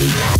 Yeah.